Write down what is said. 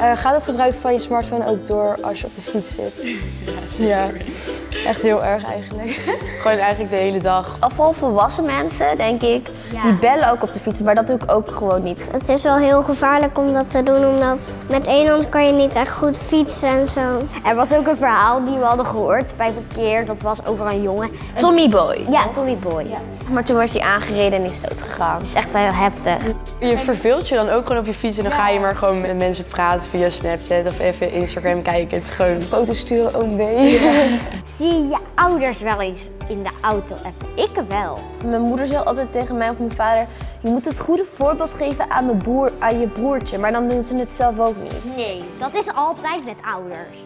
Eh, gaat het gebruik van je smartphone ook door als je op de fiets zit? Ja, echt heel erg eigenlijk. Gewoon eigenlijk de hele dag. Vooral volwassen mensen, denk ik, die bellen ook op de fiets, maar dat doe ik ook gewoon niet. Het is wel heel gevaarlijk om dat te doen, omdat met één hand kan je niet echt goed fietsen en zo. Er was ook een verhaal die we hadden gehoord bij verkeer. Dat was over een jongen. Tommy Boy. Ja, Tommy Boy. Ja. Maar toen werd hij aangereden en is doodgegaan. Dat is echt heel heftig. Je verveelt je dan ook gewoon op je fiets en dan ga je maar gewoon met mensen praten via Snapchat of even Instagram kijken. Het is gewoon Foto's sturen, oom B. Zie je ouders wel eens in de auto even? Ik wel. Mijn moeder zei altijd tegen mij of mijn vader, je moet het goede voorbeeld geven aan, mijn broer, aan je broertje, maar dan doen ze het zelf ook niet. Nee, dat is altijd met ouders.